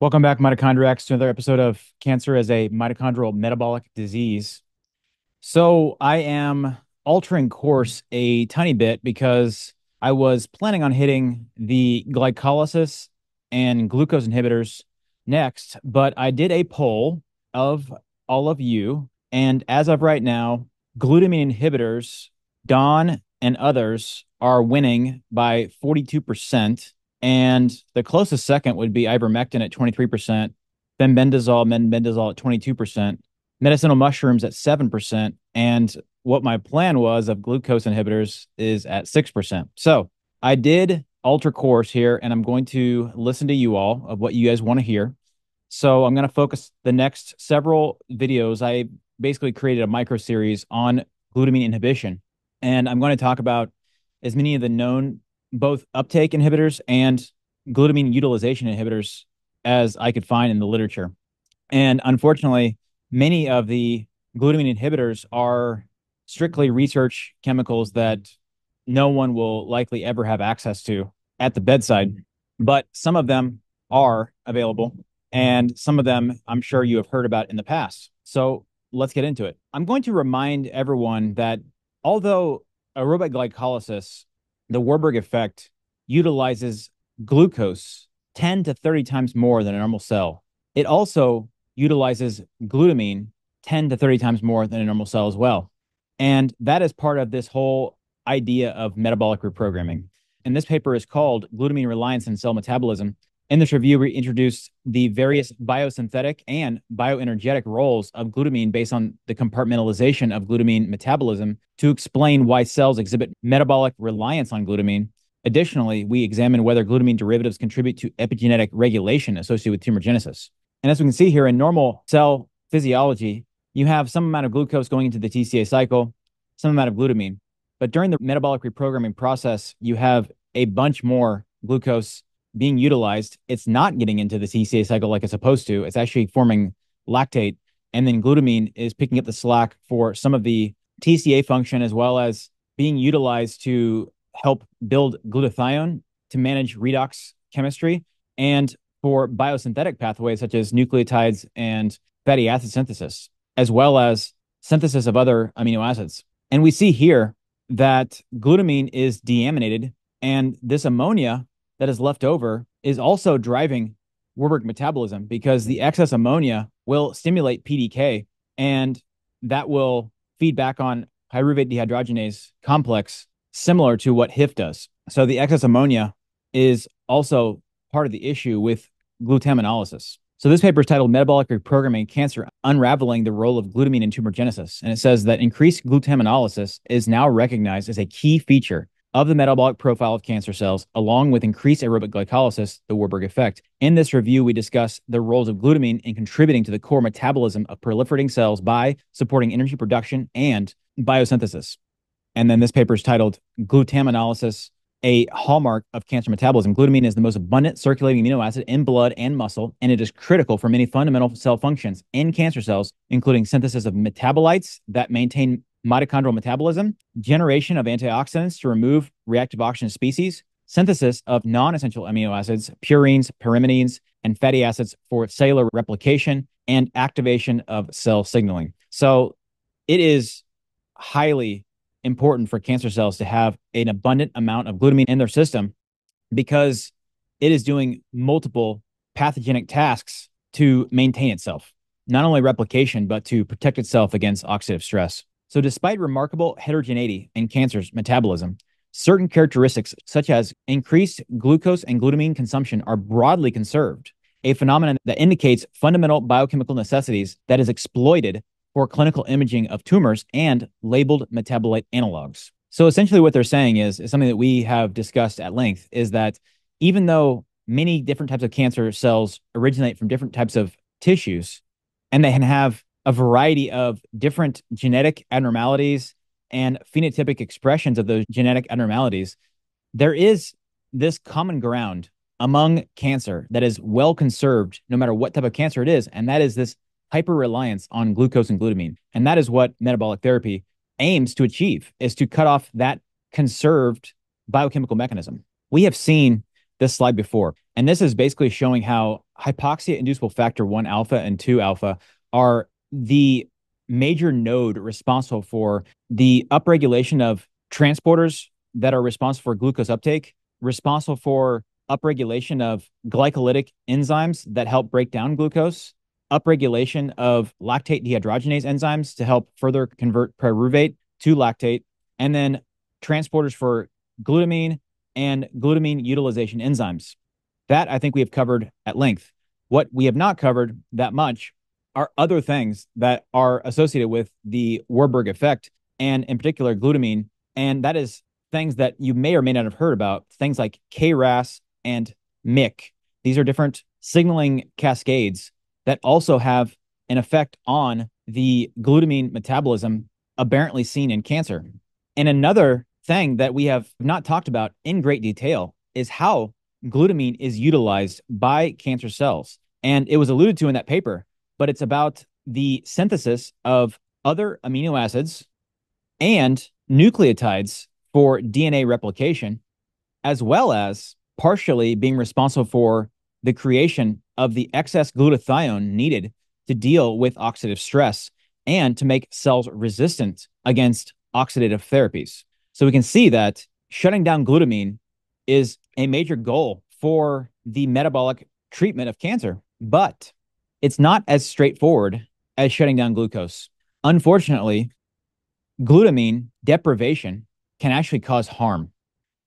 Welcome back, mitochondriacs, to another episode of Cancer as a Mitochondrial Metabolic Disease. So, I am altering course a tiny bit because I was planning on hitting the glycolysis and glucose inhibitors next, but I did a poll of all of you. And as of right now, glutamine inhibitors, DON and others are winning by 42%. And the closest second would be ivermectin at 23%, then bendazole, bendazole at 22%, medicinal mushrooms at 7%. And what my plan was of glucose inhibitors is at 6%. So I did alter course here, and I'm going to listen to you all of what you guys want to hear. So I'm going to focus the next several videos. I basically created a micro series on glutamine inhibition, and I'm going to talk about as many of the known both uptake inhibitors and glutamine utilization inhibitors as I could find in the literature. And unfortunately, many of the glutamine inhibitors are strictly research chemicals that no one will likely ever have access to at the bedside. But some of them are available, and some of them I'm sure you have heard about in the past. So let's get into it. I'm going to remind everyone that although aerobic glycolysis the Warburg effect utilizes glucose 10 to 30 times more than a normal cell. It also utilizes glutamine 10 to 30 times more than a normal cell as well. And that is part of this whole idea of metabolic reprogramming. And this paper is called Glutamine Reliance in Cell Metabolism in this review, we introduced the various biosynthetic and bioenergetic roles of glutamine based on the compartmentalization of glutamine metabolism to explain why cells exhibit metabolic reliance on glutamine. Additionally, we examined whether glutamine derivatives contribute to epigenetic regulation associated with tumorigenesis. And as we can see here in normal cell physiology, you have some amount of glucose going into the TCA cycle, some amount of glutamine. But during the metabolic reprogramming process, you have a bunch more glucose being utilized, it's not getting into the TCA cycle like it's supposed to. It's actually forming lactate. And then glutamine is picking up the slack for some of the TCA function as well as being utilized to help build glutathione to manage redox chemistry and for biosynthetic pathways such as nucleotides and fatty acid synthesis, as well as synthesis of other amino acids. And we see here that glutamine is deaminated and this ammonia that is left over is also driving Warburg metabolism because the excess ammonia will stimulate PDK and that will feed back on pyruvate dehydrogenase complex, similar to what HIF does. So the excess ammonia is also part of the issue with glutaminolysis. So this paper is titled Metabolic Reprogramming Cancer Unraveling the Role of Glutamine in Tumorigenesis. And it says that increased glutaminolysis is now recognized as a key feature of the metabolic profile of cancer cells, along with increased aerobic glycolysis, the Warburg effect. In this review, we discuss the roles of glutamine in contributing to the core metabolism of proliferating cells by supporting energy production and biosynthesis. And then this paper is titled Glutaminolysis, a hallmark of cancer metabolism. Glutamine is the most abundant circulating amino acid in blood and muscle, and it is critical for many fundamental cell functions in cancer cells, including synthesis of metabolites that maintain mitochondrial metabolism, generation of antioxidants to remove reactive oxygen species, synthesis of non essential amino acids, purines, pyrimidines, and fatty acids for cellular replication, and activation of cell signaling. So it is highly important for cancer cells to have an abundant amount of glutamine in their system because it is doing multiple pathogenic tasks to maintain itself, not only replication, but to protect itself against oxidative stress. So, despite remarkable heterogeneity in cancer's metabolism, certain characteristics such as increased glucose and glutamine consumption are broadly conserved, a phenomenon that indicates fundamental biochemical necessities that is exploited for clinical imaging of tumors and labeled metabolite analogs. So essentially what they're saying is, is something that we have discussed at length is that even though many different types of cancer cells originate from different types of tissues and they can have a variety of different genetic abnormalities and phenotypic expressions of those genetic abnormalities, there is this common ground among cancer that is well conserved no matter what type of cancer it is. And that is this hyper reliance on glucose and glutamine. And that is what metabolic therapy aims to achieve is to cut off that conserved biochemical mechanism. We have seen this slide before, and this is basically showing how hypoxia inducible factor 1 alpha and 2 alpha are the major node responsible for the upregulation of transporters that are responsible for glucose uptake, responsible for upregulation of glycolytic enzymes that help break down glucose, upregulation of lactate dehydrogenase enzymes to help further convert pyruvate to lactate, and then transporters for glutamine and glutamine utilization enzymes. That I think we have covered at length. What we have not covered that much are other things that are associated with the Warburg effect, and in particular glutamine. And that is things that you may or may not have heard about, things like KRAS and MYC. These are different signaling cascades that also have an effect on the glutamine metabolism aberrantly seen in cancer. And another thing that we have not talked about in great detail is how glutamine is utilized by cancer cells. And it was alluded to in that paper, but it's about the synthesis of other amino acids and nucleotides for DNA replication, as well as partially being responsible for the creation of the excess glutathione needed to deal with oxidative stress and to make cells resistant against oxidative therapies. So we can see that shutting down glutamine is a major goal for the metabolic treatment of cancer, but it's not as straightforward as shutting down glucose. Unfortunately, glutamine deprivation can actually cause harm.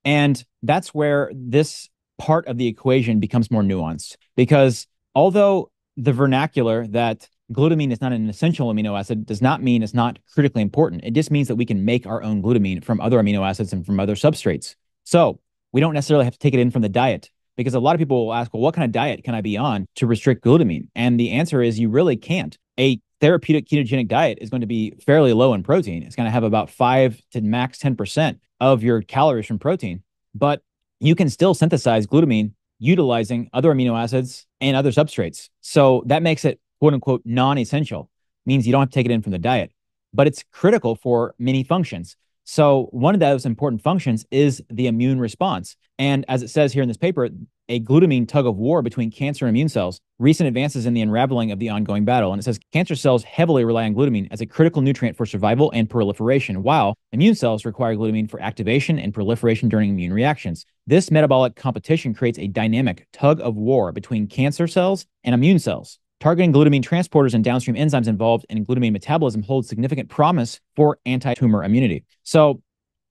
And that's where this part of the equation becomes more nuanced because although the vernacular that glutamine is not an essential amino acid does not mean it's not critically important. It just means that we can make our own glutamine from other amino acids and from other substrates. So we don't necessarily have to take it in from the diet because a lot of people will ask, well, what kind of diet can I be on to restrict glutamine? And the answer is you really can't. A therapeutic ketogenic diet is going to be fairly low in protein. It's going to have about five to max 10% of your calories from protein, but you can still synthesize glutamine utilizing other amino acids and other substrates. So that makes it quote unquote non essential, means you don't have to take it in from the diet, but it's critical for many functions. So, one of those important functions is the immune response. And as it says here in this paper, a glutamine tug of war between cancer and immune cells, recent advances in the unraveling of the ongoing battle. And it says cancer cells heavily rely on glutamine as a critical nutrient for survival and proliferation, while immune cells require glutamine for activation and proliferation during immune reactions. This metabolic competition creates a dynamic tug of war between cancer cells and immune cells. Targeting glutamine transporters and downstream enzymes involved in glutamine metabolism holds significant promise for anti tumor immunity. So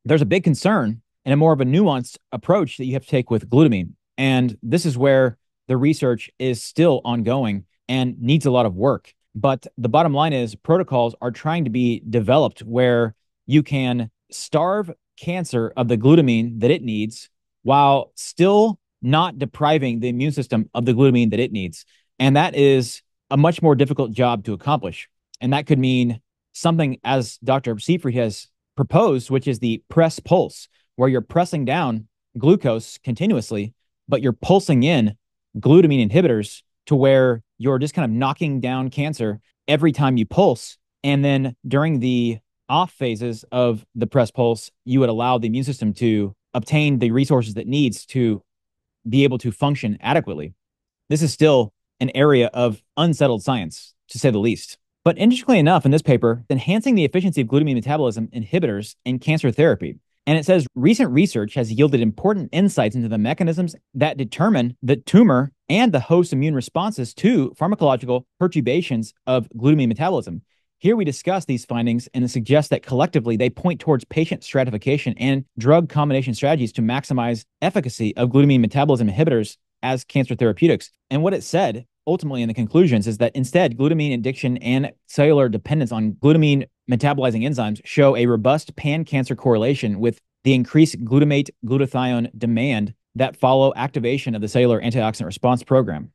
there's a big concern and a more of a nuanced approach that you have to take with glutamine. And this is where the research is still ongoing and needs a lot of work. But the bottom line is protocols are trying to be developed where you can starve cancer of the glutamine that it needs while still not depriving the immune system of the glutamine that it needs. And that is a much more difficult job to accomplish. And that could mean something as Dr. Seyfried has proposed, which is the press pulse, where you're pressing down glucose continuously, but you're pulsing in glutamine inhibitors to where you're just kind of knocking down cancer every time you pulse. And then during the off phases of the press pulse, you would allow the immune system to obtain the resources that needs to be able to function adequately. This is still an area of unsettled science, to say the least. But interestingly enough, in this paper, enhancing the efficiency of glutamine metabolism inhibitors in cancer therapy. And it says recent research has yielded important insights into the mechanisms that determine the tumor and the host immune responses to pharmacological perturbations of glutamine metabolism. Here we discuss these findings and suggest that collectively they point towards patient stratification and drug combination strategies to maximize efficacy of glutamine metabolism inhibitors as cancer therapeutics. And what it said ultimately in the conclusions is that instead, glutamine addiction and cellular dependence on glutamine metabolizing enzymes show a robust pan cancer correlation with the increased glutamate glutathione demand that follow activation of the cellular antioxidant response program.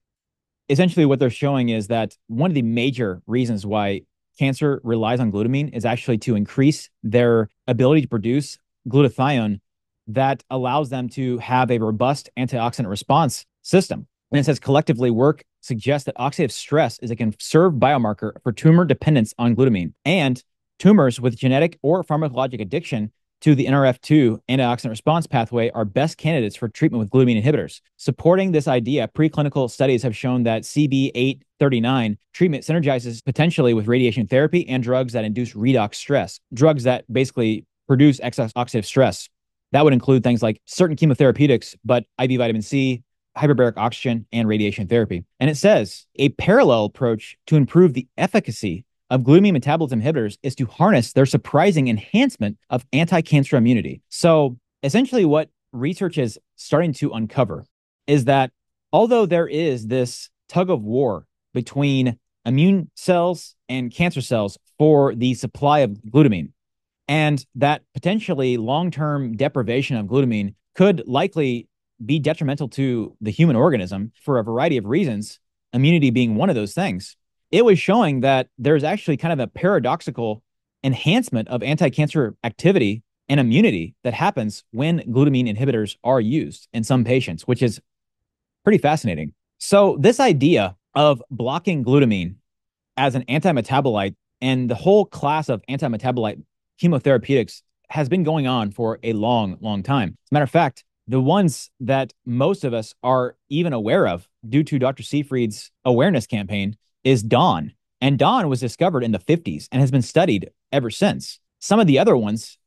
Essentially, what they're showing is that one of the major reasons why cancer relies on glutamine is actually to increase their ability to produce glutathione that allows them to have a robust antioxidant response system. And it says collectively work suggests that oxidative stress is a conserved biomarker for tumor dependence on glutamine. And tumors with genetic or pharmacologic addiction to the NRF2 antioxidant response pathway are best candidates for treatment with glutamine inhibitors. Supporting this idea, preclinical studies have shown that CB839 treatment synergizes potentially with radiation therapy and drugs that induce redox stress, drugs that basically produce excess oxidative stress. That would include things like certain chemotherapeutics, but IV vitamin C, hyperbaric oxygen, and radiation therapy. And it says a parallel approach to improve the efficacy of glutamine metabolism inhibitors is to harness their surprising enhancement of anti-cancer immunity. So essentially what research is starting to uncover is that although there is this tug of war between immune cells and cancer cells for the supply of glutamine, and that potentially long-term deprivation of glutamine could likely be detrimental to the human organism for a variety of reasons, immunity being one of those things it was showing that there's actually kind of a paradoxical enhancement of anti-cancer activity and immunity that happens when glutamine inhibitors are used in some patients, which is pretty fascinating. So this idea of blocking glutamine as an anti-metabolite and the whole class of anti-metabolite chemotherapeutics has been going on for a long, long time. As a matter of fact, the ones that most of us are even aware of due to Dr. Seyfried's awareness campaign is DON. And DON was discovered in the 50s and has been studied ever since. Some of the other ones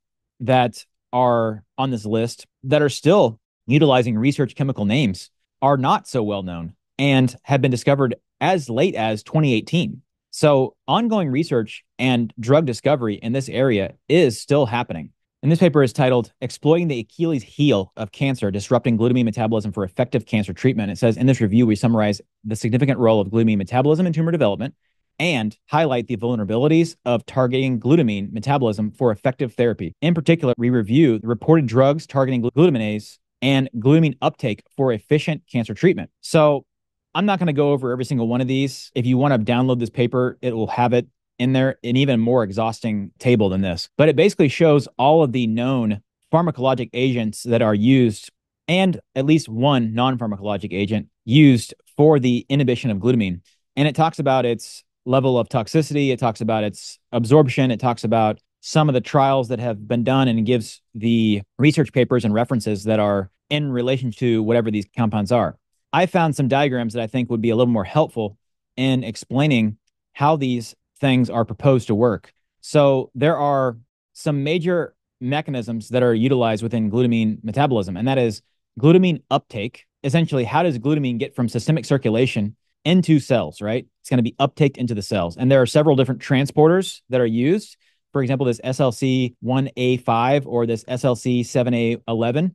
that are on this list that are still utilizing research chemical names are not so well known and have been discovered as late as 2018. So, ongoing research and drug discovery in this area is still happening. And this paper is titled Exploiting the Achilles Heel of Cancer, Disrupting Glutamine Metabolism for Effective Cancer Treatment. It says in this review, we summarize the significant role of glutamine metabolism in tumor development and highlight the vulnerabilities of targeting glutamine metabolism for effective therapy. In particular, we review the reported drugs targeting glutaminase and glutamine uptake for efficient cancer treatment. So I'm not going to go over every single one of these. If you want to download this paper, it will have it in there an even more exhausting table than this. But it basically shows all of the known pharmacologic agents that are used and at least one non pharmacologic agent used for the inhibition of glutamine. And it talks about its level of toxicity, it talks about its absorption, it talks about some of the trials that have been done and gives the research papers and references that are in relation to whatever these compounds are. I found some diagrams that I think would be a little more helpful in explaining how these things are proposed to work. So there are some major mechanisms that are utilized within glutamine metabolism, and that is glutamine uptake. Essentially, how does glutamine get from systemic circulation into cells, right? It's going to be uptaked into the cells. And there are several different transporters that are used. For example, this SLC 1A5 or this SLC 7A11.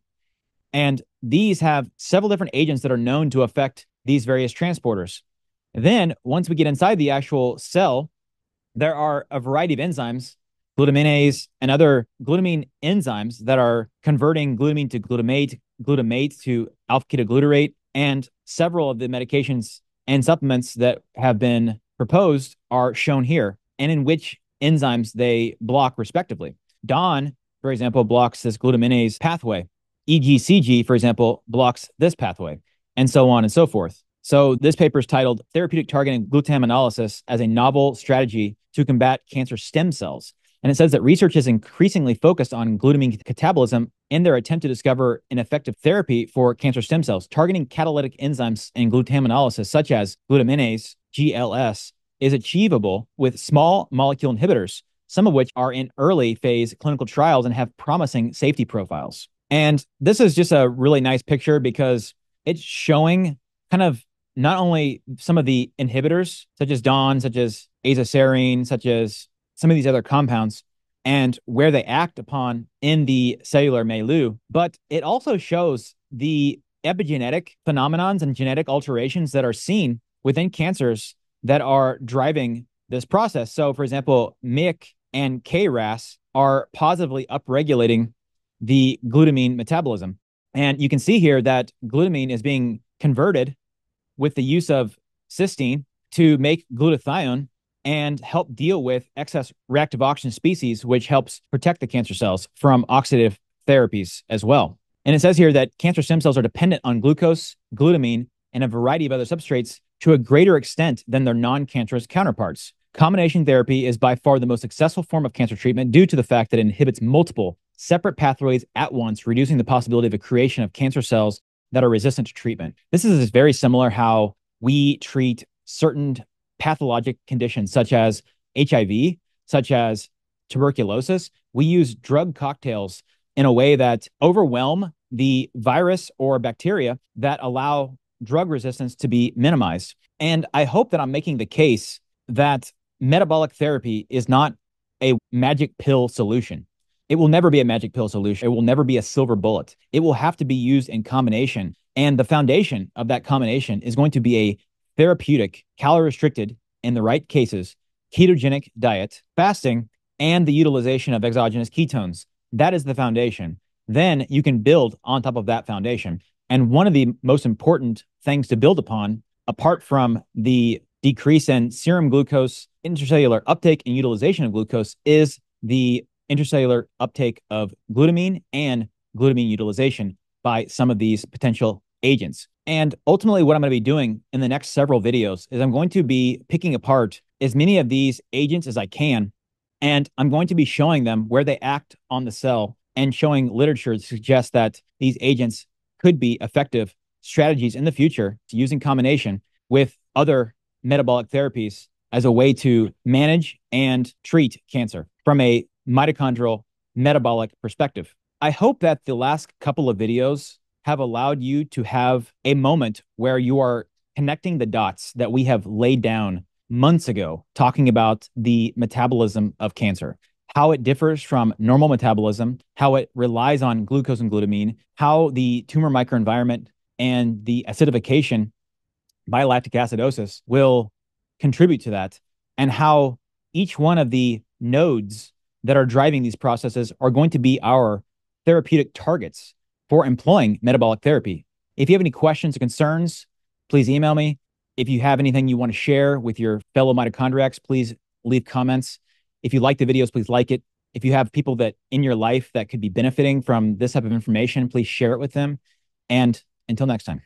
And these have several different agents that are known to affect these various transporters. Then, once we get inside the actual cell, there are a variety of enzymes, glutaminase and other glutamine enzymes that are converting glutamine to glutamate, glutamate to alpha ketoglutarate, and several of the medications and supplements that have been proposed are shown here and in which enzymes they block respectively. DON, for example, blocks this glutaminase pathway. EGCG, for example, blocks this pathway, and so on and so forth. So this paper is titled Therapeutic Targeting Glutaminolysis as a Novel Strategy to Combat Cancer Stem Cells. And it says that research is increasingly focused on glutamine catabolism in their attempt to discover an effective therapy for cancer stem cells. Targeting catalytic enzymes in glutaminolysis, such as glutaminase, GLS, is achievable with small molecule inhibitors, some of which are in early phase clinical trials and have promising safety profiles. And this is just a really nice picture because it's showing kind of not only some of the inhibitors, such as DON, such as azacitidine, such as some of these other compounds, and where they act upon in the cellular milieu, but it also shows the epigenetic phenomenons and genetic alterations that are seen within cancers that are driving this process. So, for example, MYC and KRAS are positively upregulating the glutamine metabolism. And you can see here that glutamine is being converted with the use of cysteine to make glutathione and help deal with excess reactive oxygen species, which helps protect the cancer cells from oxidative therapies as well. And it says here that cancer stem cells are dependent on glucose, glutamine, and a variety of other substrates to a greater extent than their non cancerous counterparts. Combination therapy is by far the most successful form of cancer treatment due to the fact that it inhibits multiple separate pathways at once, reducing the possibility of a creation of cancer cells that are resistant to treatment. This is very similar how we treat certain pathologic conditions such as HIV, such as tuberculosis. We use drug cocktails in a way that overwhelm the virus or bacteria that allow drug resistance to be minimized. And I hope that I'm making the case that metabolic therapy is not a magic pill solution. It will never be a magic pill solution. It will never be a silver bullet. It will have to be used in combination. And the foundation of that combination is going to be a therapeutic, calorie restricted, in the right cases, ketogenic diet, fasting, and the utilization of exogenous ketones. That is the foundation. Then you can build on top of that foundation. And one of the most important things to build upon, apart from the decrease in serum glucose, intracellular uptake and utilization of glucose, is the intracellular uptake of glutamine and glutamine utilization by some of these potential agents. And ultimately, what I'm going to be doing in the next several videos is I'm going to be picking apart as many of these agents as I can. And I'm going to be showing them where they act on the cell and showing literature to suggest that these agents could be effective strategies in the future to use in combination with other metabolic therapies as a way to manage and treat cancer from a mitochondrial metabolic perspective. I hope that the last couple of videos have allowed you to have a moment where you are connecting the dots that we have laid down months ago, talking about the metabolism of cancer, how it differs from normal metabolism, how it relies on glucose and glutamine, how the tumor microenvironment and the acidification by lactic acidosis will contribute to that, and how each one of the nodes that are driving these processes are going to be our therapeutic targets for employing metabolic therapy. If you have any questions or concerns, please email me. If you have anything you want to share with your fellow mitochondriacs, please leave comments. If you like the videos, please like it. If you have people that in your life that could be benefiting from this type of information, please share it with them. And until next time.